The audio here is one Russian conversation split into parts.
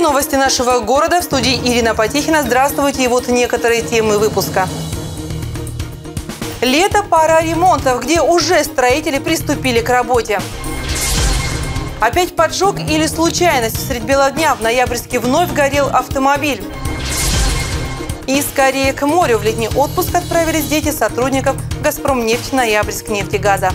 Эфире новости нашего города. В студии Ирина Потехина. Здравствуйте. И вот некоторые темы выпуска. Лето – пора ремонтов, где уже строители приступили к работе. Опять поджог или случайность? Средь бела дня в Ноябрьске вновь горел автомобиль. И скорее к морю в летний отпуск отправились дети сотрудников «Газпромнефть» Ноябрьск нефтегаза.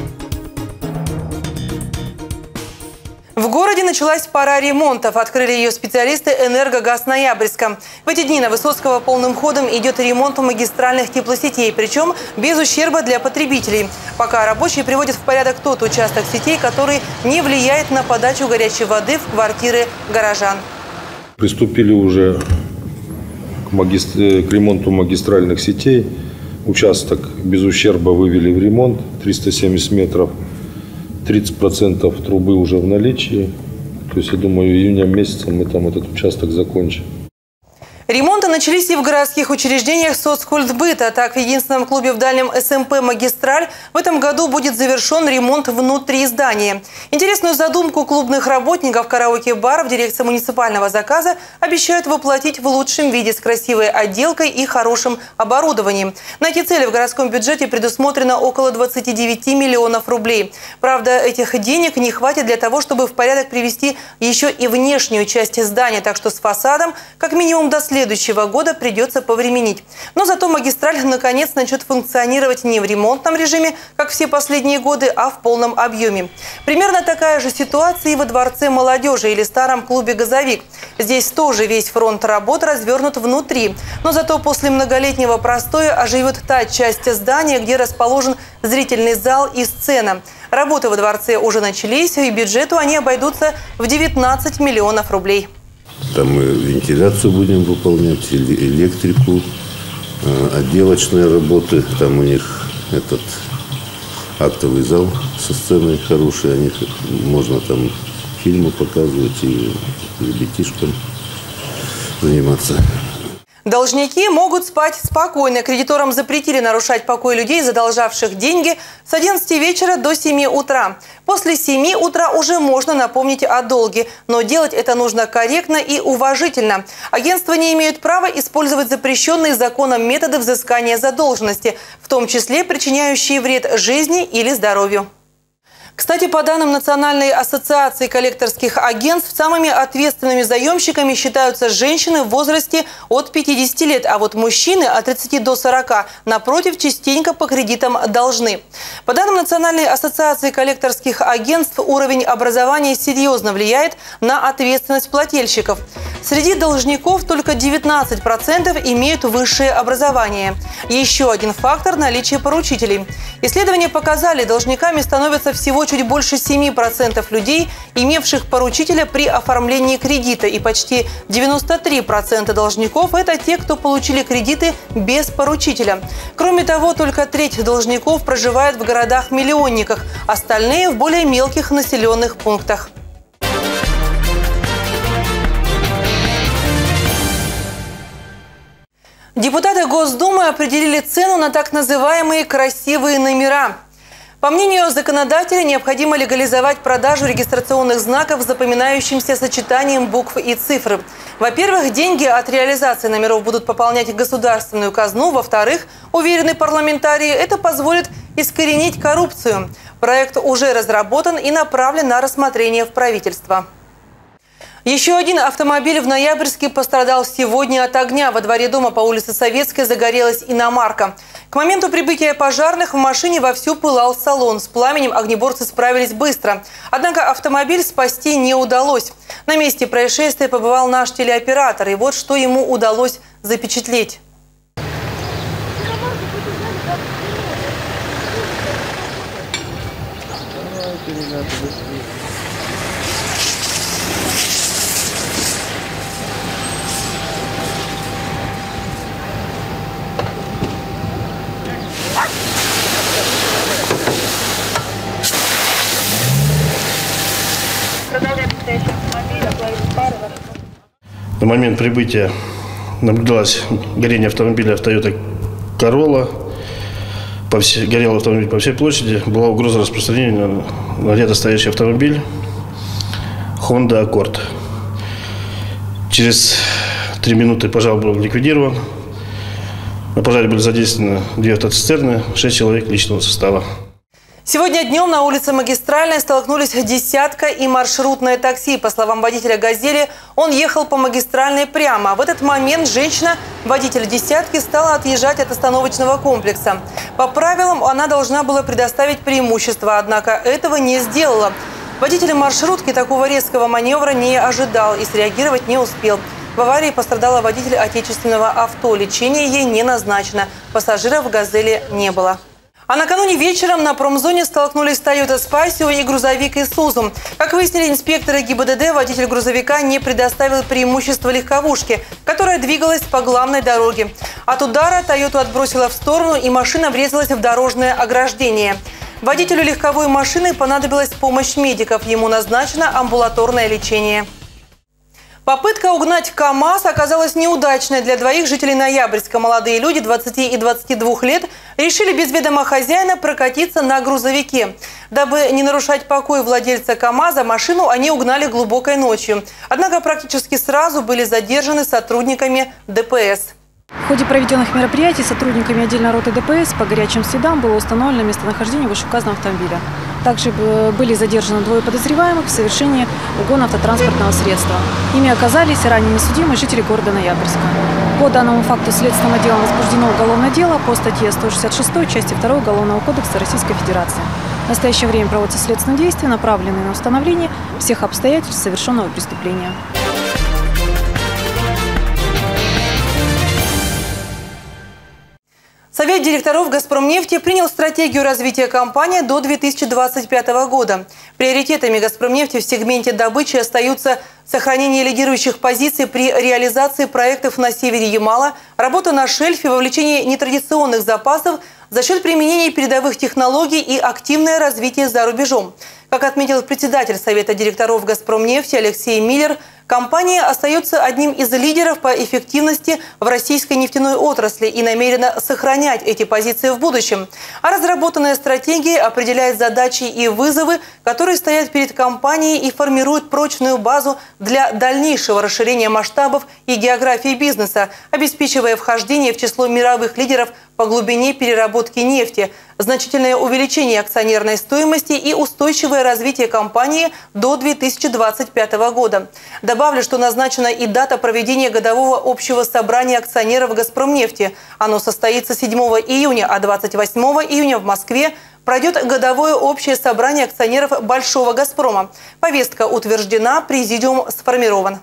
В городе началась пора ремонтов. Открыли ее специалисты «Энергогаз Ноябрьска». В эти дни на Высоцкого полным ходом идет ремонт магистральных теплосетей, причем без ущерба для потребителей. Пока рабочие приводят в порядок тот участок сетей, который не влияет на подачу горячей воды в квартиры горожан. Приступили уже к, магистр... к ремонту магистральных сетей. Участок без ущерба вывели в ремонт 370 метров – 30% трубы уже в наличии. То есть, я думаю, июня месяца мы там этот участок закончим. Ремонты начались и в городских учреждениях соцкультбыта. Так, в единственном клубе в дальнем СМП «Магистраль» в этом году будет завершен ремонт внутри здания. Интересную задумку клубных работников караоке-бар в дирекции муниципального заказа обещают воплотить в лучшем виде с красивой отделкой и хорошим оборудованием. На эти цели в городском бюджете предусмотрено около 29 миллионов рублей. Правда, этих денег не хватит для того, чтобы в порядок привести еще и внешнюю часть здания. Так что с фасадом как минимум до следующего года придется повременить. Но зато магистраль наконец начнет функционировать не в ремонтном режиме, как все последние годы, а в полном объеме. Примерно такая же ситуация и во Дворце молодежи или старом клубе «Газовик». Здесь тоже весь фронт работ развернут внутри. Но зато после многолетнего простоя оживет та часть здания, где расположен зрительный зал и сцена. Работы во дворце уже начались, и бюджету они обойдутся в 19 миллионов рублей. Там мы вентиляцию будем выполнять, электрику, э, отделочные работы. Там у них этот актовый зал со сценой хороший. О них можно там фильмы показывать и ребятишкам заниматься. Должники могут спать спокойно. Кредиторам запретили нарушать покой людей, задолжавших деньги с 11 вечера до 7 утра. После 7 утра уже можно напомнить о долге, но делать это нужно корректно и уважительно. Агентства не имеют права использовать запрещенные законом методы взыскания задолженности, в том числе причиняющие вред жизни или здоровью. Кстати, по данным Национальной ассоциации коллекторских агентств, самыми ответственными заемщиками считаются женщины в возрасте от 50 лет, а вот мужчины от 30 до 40, напротив, частенько по кредитам должны. По данным Национальной ассоциации коллекторских агентств, уровень образования серьезно влияет на ответственность плательщиков. Среди должников только 19% имеют высшее образование. Еще один фактор – наличие поручителей. Исследования показали, должниками становятся всего чуть больше 7% людей, имевших поручителя при оформлении кредита. И почти 93% должников – это те, кто получили кредиты без поручителя. Кроме того, только треть должников проживает в городах-миллионниках, остальные – в более мелких населенных пунктах. Депутаты Госдумы определили цену на так называемые «красивые номера». По мнению законодателя, необходимо легализовать продажу регистрационных знаков с запоминающимся сочетанием букв и цифр. Во-первых, деньги от реализации номеров будут пополнять государственную казну. Во-вторых, уверены парламентарии, это позволит искоренить коррупцию. Проект уже разработан и направлен на рассмотрение в правительство. Еще один автомобиль в Ноябрьске пострадал сегодня от огня. Во дворе дома по улице Советской загорелась иномарка. К моменту прибытия пожарных в машине вовсю пылал салон. С пламенем огнеборцы справились быстро. Однако автомобиль спасти не удалось. На месте происшествия побывал наш телеоператор. И вот что ему удалось запечатлеть. На момент прибытия наблюдалось горение автомобиля Toyota Corolla. По всей, горел автомобиль по всей площади. Была угроза распространения на рядом стоящий автомобиль Honda Accord. Через три минуты пожар был ликвидирован. На пожаре были задействованы две автоцистерны, шесть человек личного состава. Сегодня днем на улице Магистральной столкнулись десятка и маршрутное такси. По словам водителя «Газели», он ехал по магистральной прямо. В этот момент женщина, водитель «десятки», стала отъезжать от остановочного комплекса. По правилам она должна была предоставить преимущество, однако этого не сделала. Водитель маршрутки такого резкого маневра не ожидал и среагировать не успел. В аварии пострадала водитель отечественного авто. Лечение ей не назначено. Пассажиров в «Газели» не было. А накануне вечером на промзоне столкнулись Toyota Спасио и грузовик Исузу. Как выяснили инспекторы ГИБДД, водитель грузовика не предоставил преимущество легковушке, которая двигалась по главной дороге. От удара Тойоту отбросила в сторону и машина врезалась в дорожное ограждение. Водителю легковой машины понадобилась помощь медиков. Ему назначено амбулаторное лечение. Попытка угнать КАМАЗ оказалась неудачной для двоих жителей Ноябрьска. Молодые люди 20 и 22 лет решили без ведома хозяина прокатиться на грузовике. Дабы не нарушать покой владельца КАМАЗа, машину они угнали глубокой ночью. Однако практически сразу были задержаны сотрудниками ДПС. В ходе проведенных мероприятий сотрудниками отдельной роты ДПС по горячим следам было установлено местонахождение вышеуказанного автомобиля. Также были задержаны двое подозреваемых в совершении угона автотранспортного средства. Ими оказались ранее несудимые жители города Ноябрьска. По данному факту следственным отделом возбуждено уголовное дело по статье 166 части 2 Уголовного кодекса Российской Федерации. В настоящее время проводятся следственные действия, направленные на установление всех обстоятельств совершенного преступления. Совет директоров «Газпромнефти» принял стратегию развития компании до 2025 года. Приоритетами «Газпромнефти» в сегменте добычи остаются сохранение лидирующих позиций при реализации проектов на севере Ямала, работа на шельфе, вовлечение нетрадиционных запасов за счет применения передовых технологий и активное развитие за рубежом. Как отметил председатель Совета директоров «Газпромнефти» Алексей Миллер – Компания остается одним из лидеров по эффективности в российской нефтяной отрасли и намерена сохранять эти позиции в будущем. А разработанная стратегия определяет задачи и вызовы, которые стоят перед компанией и формирует прочную базу для дальнейшего расширения масштабов и географии бизнеса, обеспечивая вхождение в число мировых лидеров по глубине переработки нефти, значительное увеличение акционерной стоимости и устойчивое развитие компании до 2025 года. Добавлю, что назначена и дата проведения годового общего собрания акционеров «Газпромнефти». Оно состоится 7 июня, а 28 июня в Москве пройдет годовое общее собрание акционеров «Большого Газпрома». Повестка утверждена, президиум сформирован.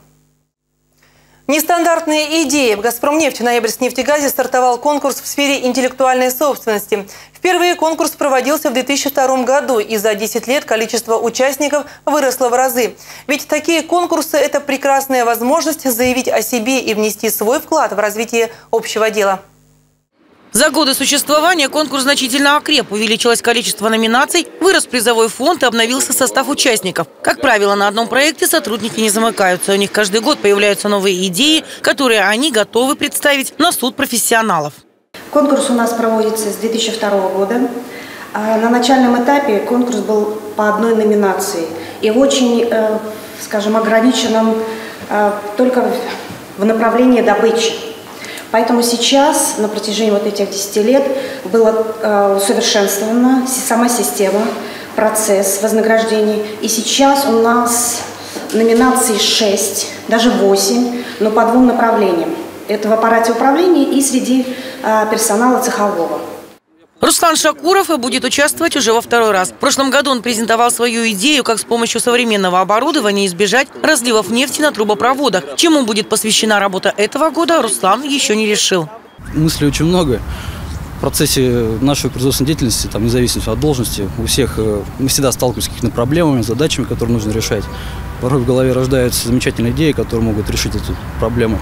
Нестандартные идеи. В «Газпромнефти» «Ноябрьскнефтегазе» стартовал конкурс в сфере интеллектуальной собственности. Впервые конкурс проводился в 2002 году, и за 10 лет количество участников выросло в разы. Ведь такие конкурсы – это прекрасная возможность заявить о себе и внести свой вклад в развитие общего дела. За годы существования конкурс значительно окреп, увеличилось количество номинаций, вырос призовой фонд и обновился состав участников. Как правило, на одном проекте сотрудники не замыкаются. У них каждый год появляются новые идеи, которые они готовы представить на суд профессионалов. Конкурс у нас проводится с 2002 года. А на начальном этапе конкурс был по одной номинации и в очень, э, скажем, ограниченном э, только в направлении добычи. Поэтому сейчас, на протяжении вот этих 10 лет, была э, усовершенствована сама система, процесс вознаграждений. И сейчас у нас номинаций 6, даже 8, но по двум направлениям. Это в аппарате управления и среди э, персонала цехового. Руслан Шакуров будет участвовать уже во второй раз. В прошлом году он презентовал свою идею, как с помощью современного оборудования избежать разливов нефти на трубопроводах. Чему будет посвящена работа этого года, Руслан еще не решил. Мыслей очень много. Процессе нашей производственной деятельности, там, независимо от должности, у всех э, мы всегда сталкиваемся с какими-то проблемами, задачами, которые нужно решать. Порой в голове рождаются замечательные идеи, которые могут решить эту проблему.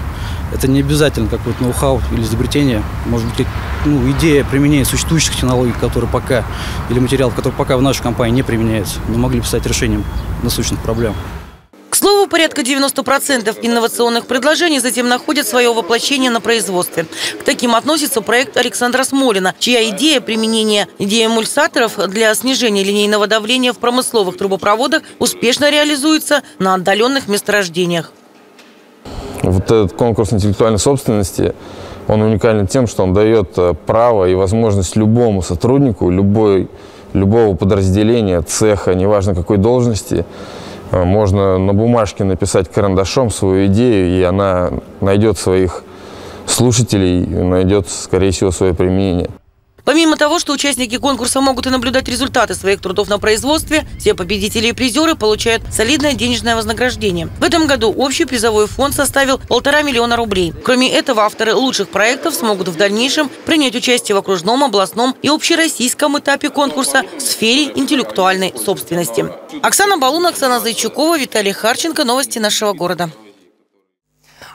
Это не обязательно какое-то ноу-хау или изобретение. Может быть, ну, идея применения существующих технологий, которые пока, или материалов, которые пока в нашей компании не применяются, но могли бы стать решением насущных проблем. Слову, порядка 90% инновационных предложений затем находят свое воплощение на производстве. К таким относится проект Александра Смолина, чья идея применения диэмульсаторов для снижения линейного давления в промысловых трубопроводах успешно реализуется на отдаленных месторождениях. Вот этот конкурс интеллектуальной собственности, он уникален тем, что он дает э, право и возможность любому сотруднику, любой, любого подразделения, цеха, неважно какой должности, можно на бумажке написать карандашом свою идею, и она найдет своих слушателей, найдет, скорее всего, свое применение. Помимо того, что участники конкурса могут и наблюдать результаты своих трудов на производстве, все победители и призеры получают солидное денежное вознаграждение. В этом году общий призовой фонд составил полтора миллиона рублей. Кроме этого, авторы лучших проектов смогут в дальнейшем принять участие в окружном, областном и общероссийском этапе конкурса в сфере интеллектуальной собственности. Оксана Балун, Оксана Зайчукова, Виталий Харченко. Новости нашего города.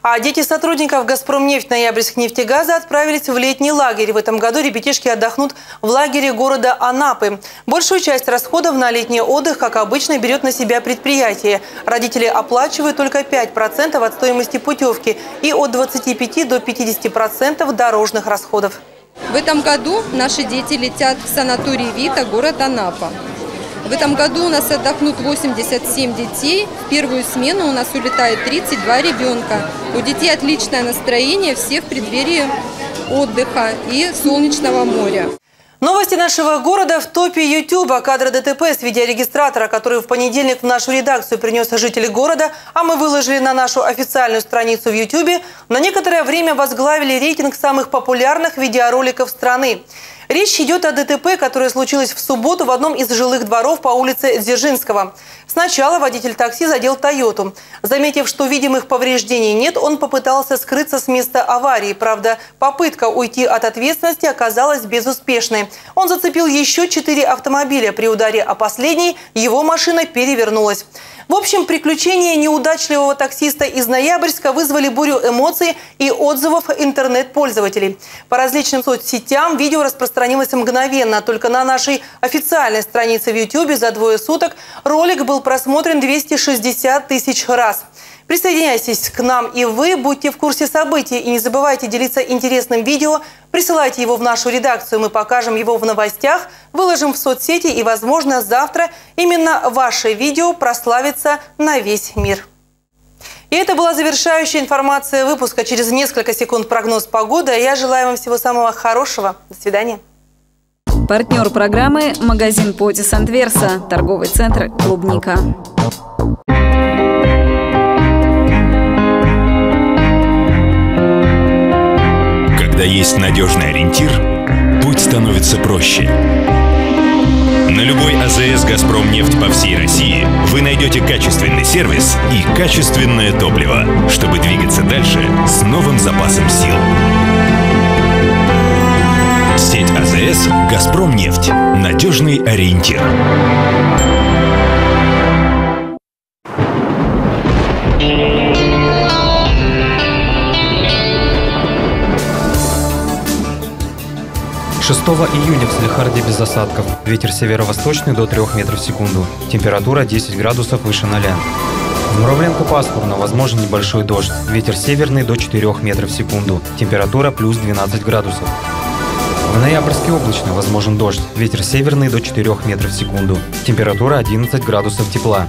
А дети сотрудников «Газпромнефть» Ноябрьск нефтегаза отправились в летний лагерь. В этом году ребятишки отдохнут в лагере города Анапы. Большую часть расходов на летний отдых, как обычно, берет на себя предприятие. Родители оплачивают только 5% от стоимости путевки и от 25 до 50% дорожных расходов. В этом году наши дети летят в санаторий «Вита», город Анапа. В этом году у нас отдохнут 87 детей. В первую смену у нас улетает 32 ребенка. У детей отличное настроение, все в преддверии отдыха и солнечного моря. Новости нашего города в топе Ютуба. Кадры ДТП с видеорегистратора, который в понедельник в нашу редакцию принес жители города, а мы выложили на нашу официальную страницу в Ютубе, на некоторое время возглавили рейтинг самых популярных видеороликов страны. Речь идет о ДТП, которое случилось в субботу в одном из жилых дворов по улице Дзержинского. Сначала водитель такси задел «Тойоту». Заметив, что видимых повреждений нет, он попытался скрыться с места аварии. Правда, попытка уйти от ответственности оказалась безуспешной. Он зацепил еще четыре автомобиля. При ударе о последний его машина перевернулась. В общем, приключения неудачливого таксиста из Ноябрьска вызвали бурю эмоций и отзывов интернет-пользователей. По различным соцсетям видео распространилось мгновенно. Только на нашей официальной странице в YouTube за двое суток ролик был просмотрен 260 тысяч раз. Присоединяйтесь к нам и вы, будьте в курсе событий и не забывайте делиться интересным видео. Присылайте его в нашу редакцию, мы покажем его в новостях, выложим в соцсети и, возможно, завтра именно ваше видео прославится на весь мир. И это была завершающая информация выпуска. Через несколько секунд прогноз погоды. Я желаю вам всего самого хорошего. До свидания. Партнер программы – магазин Потис Антверса, торговый центр «Клубника». Когда есть надежный ориентир, путь становится проще. На любой АЗС «Газпром» нефть по всей России вы найдете качественный сервис и качественное топливо, чтобы двигаться дальше с новым запасом сил. Сеть АЗС «Газпром нефть». Надежный ориентир. Шестого июня в Салихарде без осадков. Ветер северо-восточный до 3 метров в секунду. Температура 10 градусов выше 0. В Муравленко пасмурно, возможен небольшой дождь. Ветер северный до 4 метров в секунду. Температура плюс 12 градусов. В Ноябрьске облачно, возможен дождь. Ветер северный до 4 метров в секунду. Температура 11 градусов тепла.